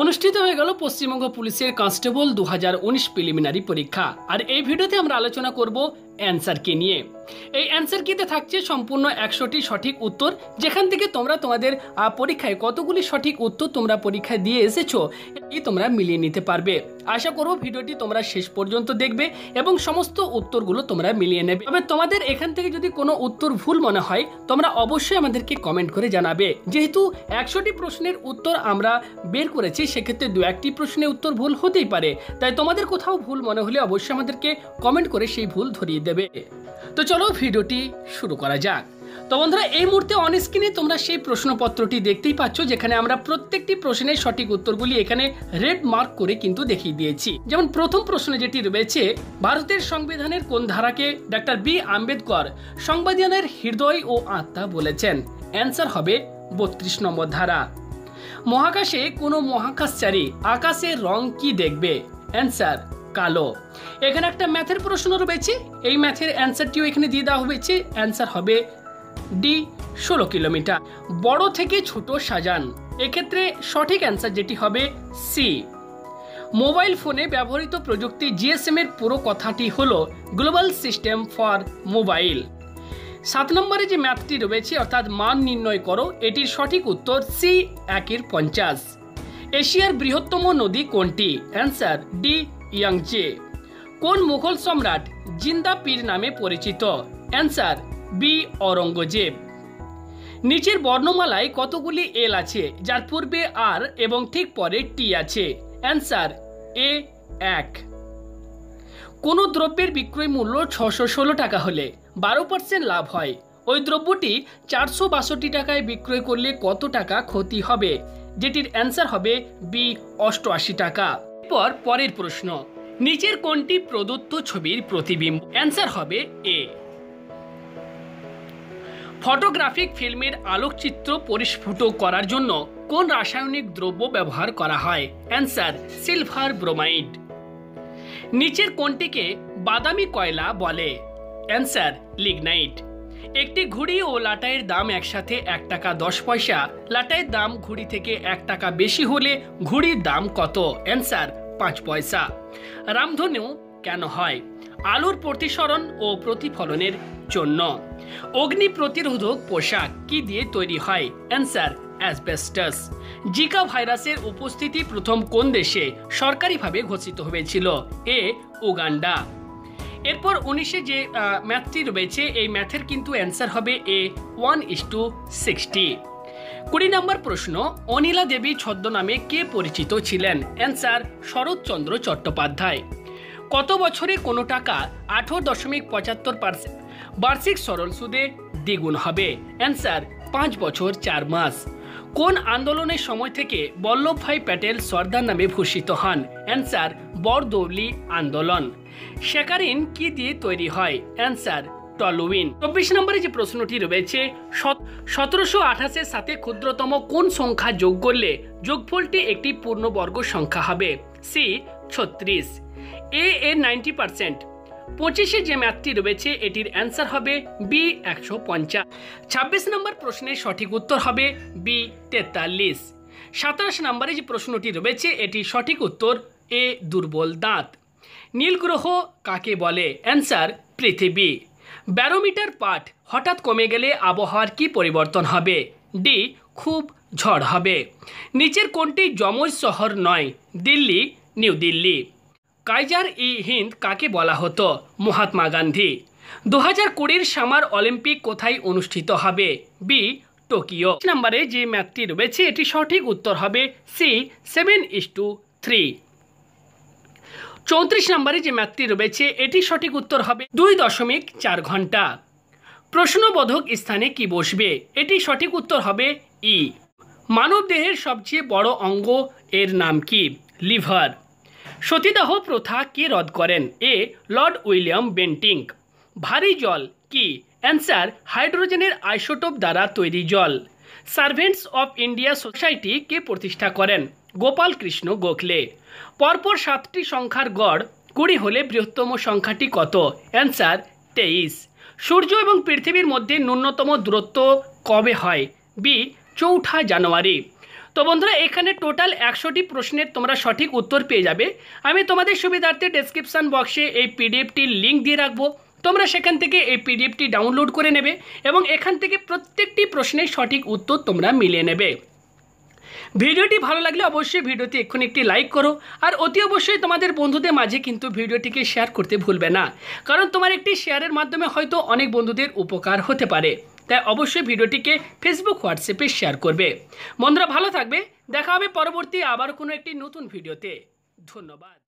অনুষ্ঠিত হয়ে গেল পশ্চিমবঙ্গ পুলিশের কনস্টেবল দু হাজার উনিশ প্রিলিমিনারি পরীক্ষা। আর এই ভিডিওতে আমরা আলোচনা করব অ্যান্সার কি নিয়ে। এই অ্যান্সার কিতে থাকছে সম্পূর্ণ একশোটি সঠিক উত্তর। যেখান থেকে তোমরা তোমাদের পরীক্ষায় কতগুলি সঠিক উত্তর তোমরা পরীক্ষায় দিয়ে এসেছ এই তোমরা মিলিয়ে নিতে পারবে। আশা করব ভিডিওটি তোমরা শেষ পর্যন্ত দেখবে এবং সমস্ত উত্তরগুলো তোমরা মিলিয়ে নেবে। তবে তোমাদের এখান থেকে যদি কোনো উত্তর ভুল মনে হয়, তোমরা অবশ্যই আমাদেরকে কমেন্ট করে জানাবে। যেহেতু একশোটি প্রশ্নের উত্তর আমরা বের করেছি, সেক্ষেত্রে দু একটি প্রশ্নের উত্তর ভুল হতেই পারে। তাই তোমাদের কোথাও ভুল মনে হলে অবশ্যই আমাদেরকে কমেন্ট করে সেই ভুল ধরিয়ে দেবে। তো চলো ভিডিওটি শুরু করা যাক। তো বন্ধুরা, এই মুহূর্তে অন স্ক্রিনে তোমরা সেই প্রশ্নপত্রটি দেখতেই পাচ্ছ, যেখানে আমরা প্রত্যেকটি প্রশ্নের সঠিক উত্তরগুলি এখানে রেড মার্ক করে কিন্তু দেখিয়ে দিয়েছি। যেমন প্রথম প্রশ্ন যেটি রয়েছে, ভারতের সংবিধানের কোন ধারাকে ডাক্তার বি. আম্বেদকর সংবিধানের হৃদয় ও আত্মা বলেছেন? অ্যান্সার হবে বত্রিশ নম্বর ধারা। মহাকাশে কোনো মহাকাশচারী আকাশের রং কি দেখবে? অ্যান্সার কালো। এখানে একটা ম্যাথের প্রশ্ন রয়েছে। এই ম্যাথের অ্যান্সারটিও এখানে দিয়ে দেওয়া হয়েছে। অ্যান্সার হবে ডি, ষোলো কিলোমিটার। বড় থেকে ছোট সাজান। এক্ষেত্রে সঠিক অ্যান্সার যেটি হবে সি। মোবাইল ফোনে ব্যবহৃত প্রযুক্তি জিএসএম এর পুরো কথাটি হল গ্লোবাল সিস্টেম ফর মোবাইল। সাত নম্বরে যে ম্যাথটি রয়েছে, অর্থাৎ মান নির্ণয় করো, এটির সঠিক উত্তর সি একের পঞ্চাশ। এশিয়ার বৃহত্তম নদী কোনটি? Answer D Yangtze. কোন মুঘল সম্রাট জিন্দা পীর নামে পরিচিত? অ্যান্সার, বি অরঙ্গজেব নিচের বর্ণমালায় কতগুলি এল আছে, যার পূর্বে আর এবং ঠিক পরে টি আছে? অ্যান্সার, এ, এক। কোনো দ্রব্যের বিক্রয় মূল্য ছশো ষোলো টাকা হলে বারো পার্সেন্ট লাভ হয়। ওই দ্রব্যটি চারশো বাষট্টি টাকায় বিক্রয় করলে কত টাকা ক্ষতি হবে? যেটির অ্যান্সার হবে বি, অষ্টআশি টাকা। এরপর পরের প্রশ্ন। নিচের কোনটি প্রদত্ত ছবির প্রতিবিম্ব? অ্যান্সার হবে এ। ফটোগ্রাফিক ফিল্মের আলোকচিত্র পরিস্ফুট করার জন্য কোন রাসায়নিক দ্রব্য ব্যবহার করা হয়? Answer, silver bromide. নিচের কোনটিকে বাদামি কয়লা বলে? Answer, lignite. একটি ঘুড়ি ও লাটাইয়ের দাম একসাথে এক টাকা দশ পয়সা। লাটাইয়ের দাম ঘুড়ি থেকে এক টাকা বেশি হলে ঘুড়ির দাম কত? অ্যান্সার, পাঁচ পয়সা। রামধনু, কেন হয়? আলুর প্রতিসরণ ও প্রতিফলনের জন্য। অগ্নি প্রতিরোধক পোশাক কি দিয়ে তৈরি হয়? Answer, asbestos. জিকা ভাইরাসের উপস্থিতি প্রথম কোন দেশে সরকারিভাবে ঘোষিত হয়েছিল? এ, উগান্ডা। এরপর উনিশে যে ম্যাথটি রয়েছে, এই ম্যাথের কিন্তু অ্যান্সার হবে A one is to sixty কুড়ি নম্বর প্রশ্ন, অনিলা দেবী ছদ্মনামে কে পরিচিত ছিলেন? অ্যান্সার শরৎচন্দ্র চট্টোপাধ্যায়। কত বছরে কোনো টাকা আঠারো দশমিক পঁচাত্তর পার্সেন্ট বার্ষিক সরল সুদে দ্বিগুণ হবে? অ্যান্সার পাঁচ বছর চার মাস। কোন আন্দোলনের সময় থেকে বল্লভভাই প্যাটেল সর্দার নামে ভূষিত হন? অ্যান্সার বরদৌলি আন্দোলন। শেকারিন কি দিয়ে তৈরি হয়? অ্যান্সার টলুইন চব্বিশ নম্বরে যে প্রশ্নটি রয়েছে সতেরোশো আঠাশের সাথে ক্ষুদ্রতম কোন সংখ্যা যোগ করলে যোগফলটি একটি পূর্ণবর্গ সংখ্যা হবে? সি ছত্রিশ। এ এর নাইনটি পার্সেন্ট। পঁচিশে যে ম্যাথটি রয়েছে, এটির অ্যান্সার হবে বি একশো পঞ্চাশ। ছাব্বিশ নম্বর প্রশ্নের সঠিক উত্তর হবে বি তেতাল্লিশ। সাতাশ নম্বরে যে প্রশ্নটি রয়েছে এটি সঠিক উত্তর এ দুর্বল দাঁত। নীল গ্রহ কাকে বলে? অ্যান্সার পৃথিবী। ব্যারোমিটার পাঠ, হঠাৎ কমে গেলে আবহাওয়ার কি পরিবর্তন হবে? ডি খুব ঝড় হবে। নিচের কোনটি যমজ শহর নয়, দিল্লি, নিউ দিল্লি। কাইজার ই হিন্দ কাকে বলা হতো? মহাত্মা গান্ধী। দু হাজার কুড়ির সামার অলিম্পিক কোথায় অনুষ্ঠিত হবে? B Tokyo. নম্বরে যে ম্যাথটি রয়েছে, এটি সঠিক উত্তর হবে C seven is to three চৌত্রিশ নম্বরে যে ম্যাথটি রয়েছে, এটি সঠিক উত্তর হবে দুই দশমিক চার ঘণ্টা। প্রশ্নবোধক স্থানে কি বসবে? এটি সঠিক উত্তর হবে ই। মানব দেহের সবচেয়ে বড় অঙ্গ এর নাম কি? লিভার। সতীদাহ প্রথা কে রদ করেন? এ, লর্ড উইলিয়াম বেন্টিং ভারী জল কি? অ্যান্সার, হাইড্রোজেনের আইসোটোপ দ্বারা তৈরি জল। সার্ভেন্টস অফ ইন্ডিয়া সোসাইটি কে প্রতিষ্ঠা করেন? গোপাল কৃষ্ণ গোখলে। পরপর সাতটি সংখ্যার গড়, কুড়ি হলে বৃহত্তম সংখ্যাটি কত? অ্যান্সার, তেইশ। সূর্য এবং পৃথিবীর মধ্যে ন্যূনতম দূরত্ব কবে হয়? বি, চৌঠা জানুয়ারি। তো বন্ধুরা, এখানে টোটাল একশোটি প্রশ্নের তোমরা সঠিক উত্তর পেয়ে যাবে। আমি তোমাদের সুবিধার্থে ডেসক্রিপশন বক্সে এই পিডিএফটির লিঙ্ক দিয়ে রাখব। তোমরা সেখান থেকে এই পিডিএফটি ডাউনলোড করে নেবে এবং এখান থেকে প্রত্যেকটি প্রশ্নের সঠিক উত্তর তোমরা মিলিয়ে নেবে। ভিডিওটি ভালো লাগলে অবশ্যই ভিডিওতে এক্ষুনি একটি লাইক করো আর অতি অবশ্যই তোমাদের বন্ধুদের মাঝে কিন্তু ভিডিওটিকে শেয়ার করতে ভুলবে না। কারণ তোমার একটি শেয়ারের মাধ্যমে হয়তো অনেক বন্ধুদের উপকার হতে পারে। তাই অবশ্যই ভিডিওটিকে ফেসবুক হোয়াটসঅ্যাপে শেয়ার করবে। বন্ধুরা ভালো থাকবে। দেখা হবে পরবর্তী আবার কোনো একটি নতুন ভিডিওতে। ধন্যবাদ।